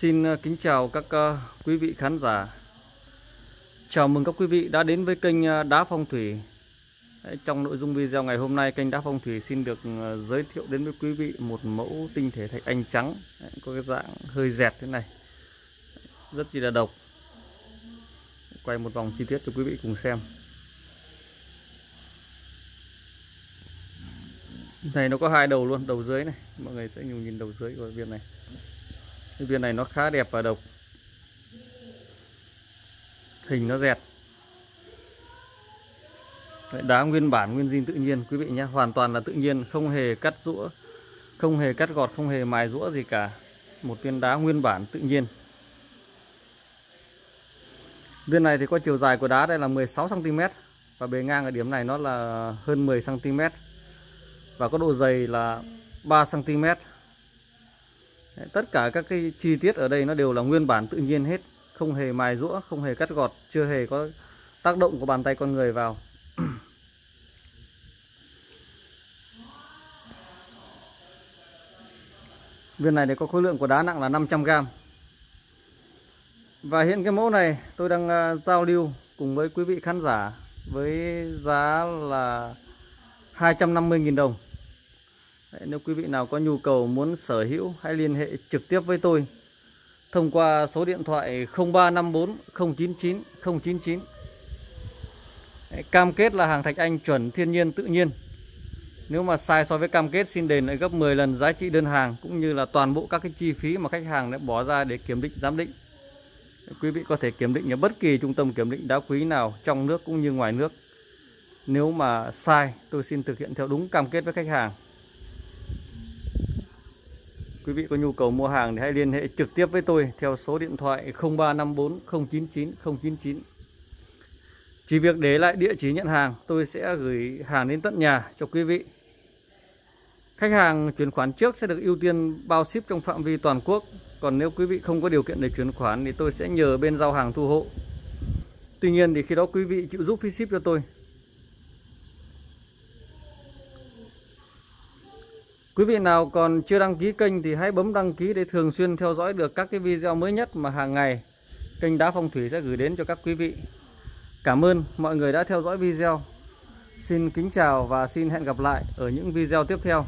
Xin ờ, kính chào các ờ, quý vị khán giả. Chào mừng các quý vị đã đến với kênh ờ, Đá Phong Thủy. Trong nội dung video ngày hôm nay, kênh Đá Phong Thủy xin được giới thiệu đến với quý vị một mẫu tinh thể thạch anh trắng. Có cái dạng hơi dẹt thế này. Rất chi là độc. Quay một vòng chi tiết cho quý vị cùng xem. Này, nó có hai đầu luôn, đầu dưới này. Mọi người sẽ nhìn đầu dưới của viên này cái viên này nó khá đẹp và độc. Hình nó dẹt. Đá nguyên bản, nguyên zin tự nhiên, quý vị nhé. Hoàn toàn là tự nhiên, không hề cắt rũa, không hề cắt gọt, không hề mài rũa gì cả. Một viên đá nguyên bản tự nhiên. Viên này thì có chiều dài của đá đây là 16 cm và bề ngang ở điểm này nó là hơn 10 cm và có độ dày là 3 cm tất cả các cái chi tiết ở đây nó đều là nguyên bản tự nhiên hết, không hề mài rũa không hề cắt gọt, chưa hề có tác động của bàn tay con người vào. Viên này thì có khối lượng của đá nặng là 500g và hiện cái mẫu này tôi đang à, giao lưu cùng với quý vị khán giả với giá là 250.000 đồng nếu quý vị nào có nhu cầu muốn sở hữu, hãy liên hệ trực tiếp với tôi. Thông qua số điện thoại 0354 099 099 cam kết là hàng thạch anh chuẩn, thiên nhiên, tự nhiên. Nếu mà sai so với cam kết, xin đền lại gấp 10 lần giá trị đơn hàng, cũng như là toàn bộ các cái chi phí mà khách hàng đã bỏ ra để kiểm định, giám định. Quý vị có thể kiểm định ở bất kỳ trung tâm kiểm định đá quý nào trong nước cũng như ngoài nước. Nếu mà sai, tôi xin thực hiện theo đúng cam kết với khách hàng. Quý vị có nhu cầu mua hàng thì hãy liên hệ trực tiếp với tôi theo số điện thoại 0354 099 099. Chỉ việc để lại địa chỉ nhận hàng, tôi sẽ gửi hàng đến tận nhà cho quý vị. Khách hàng chuyển khoản trước sẽ được ưu tiên bao ship trong phạm vi toàn quốc. Còn nếu quý vị không có điều kiện để chuyển khoản thì tôi sẽ nhờ bên giao hàng thu hộ. Tuy nhiên thì khi đó quý vị chịu giúp phí ship cho tôi Quý vị nào còn chưa đăng ký kênh thì hãy bấm đăng ký để thường xuyên theo dõi được các cái video mới nhất mà hàng ngày kênh Đá Phong Thủy sẽ gửi đến cho các quý vị. Cảm ơn mọi người đã theo dõi video. Xin kính chào và xin hẹn gặp lại ở những video tiếp theo.